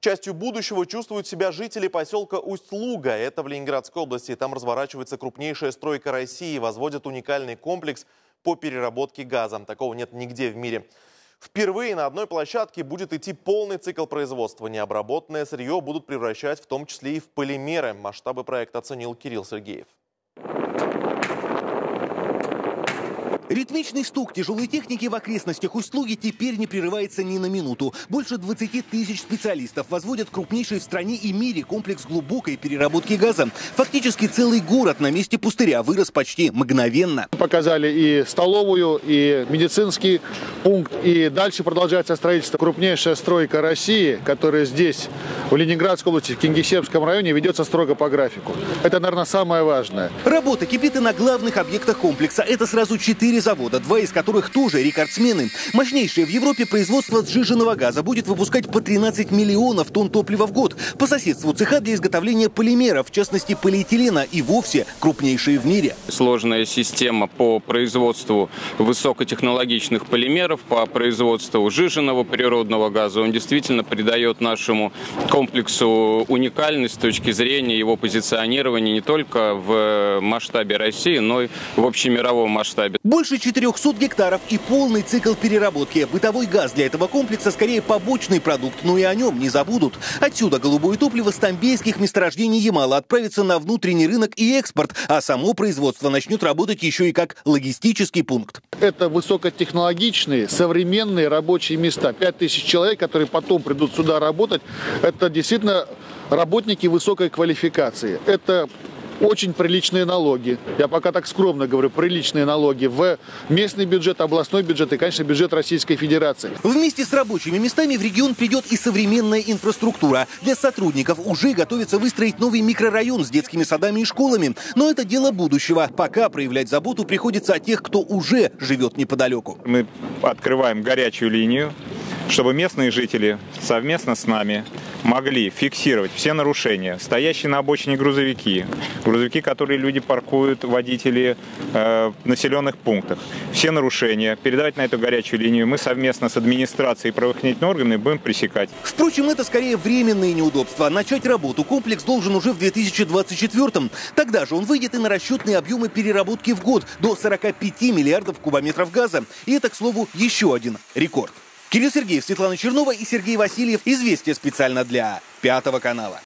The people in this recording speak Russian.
Частью будущего чувствуют себя жители поселка Усть-Луга. Это в Ленинградской области. Там разворачивается крупнейшая стройка России. Возводят уникальный комплекс по переработке газа. Такого нет нигде в мире. Впервые на одной площадке будет идти полный цикл производства. Необработанное сырье будут превращать в том числе и в полимеры. Масштабы проекта оценил Кирилл Сергеев. Ритмичный стук тяжелой техники в окрестностях услуги теперь не прерывается ни на минуту. Больше 20 тысяч специалистов возводят крупнейший в стране и мире комплекс глубокой переработки газа. Фактически целый город на месте пустыря вырос почти мгновенно. Показали и столовую, и медицинский пункт, и дальше продолжается строительство. Крупнейшая стройка России, которая здесь, в Ленинградской области, в Кингисеппском районе, ведется строго по графику. Это, наверное, самое важное. Работа кипит и на главных объектах комплекса. Это сразу четыре четыре завода, два из которых тоже рекордсмены. Мощнейшее в Европе производство сжиженного газа будет выпускать по 13 миллионов тонн топлива в год. По соседству цеха для изготовления полимеров, в частности полиэтилена, и вовсе крупнейшие в мире. Сложная система по производству высокотехнологичных полимеров, по производству сжиженного природного газа. Он действительно придает нашему комплексу уникальность с точки зрения его позиционирования не только в масштабе России, но и в общемировом масштабе. Больше больше 400 гектаров и полный цикл переработки. Бытовой газ для этого комплекса скорее побочный продукт, но и о нем не забудут. Отсюда голубое топливо с тамбейских месторождений Ямала отправится на внутренний рынок и экспорт, а само производство начнет работать еще и как логистический пункт. Это высокотехнологичные, современные рабочие места. 5000 человек, которые потом придут сюда работать, это действительно работники высокой квалификации. Это очень приличные налоги. Я пока так скромно говорю, приличные налоги в местный бюджет, областной бюджет и, конечно, бюджет Российской Федерации. Вместе с рабочими местами в регион придет и современная инфраструктура. Для сотрудников уже готовится выстроить новый микрорайон с детскими садами и школами. Но это дело будущего. Пока проявлять заботу приходится о тех, кто уже живет неподалеку. Мы открываем горячую линию, чтобы местные жители совместно с нами могли фиксировать все нарушения, стоящие на обочине грузовики, грузовики, которые люди паркуют, водители э, в населенных пунктах, все нарушения, передавать на эту горячую линию. Мы совместно с администрацией и правоохранительными органами будем пресекать. Впрочем, это скорее временные неудобства. Начать работу комплекс должен уже в 2024-м. Тогда же он выйдет и на расчетные объемы переработки в год до 45 миллиардов кубометров газа. И это, к слову, еще один рекорд. Кирилл Сергеев, Светлана Чернова и Сергей Васильев. Известия специально для Пятого канала.